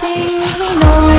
things we know.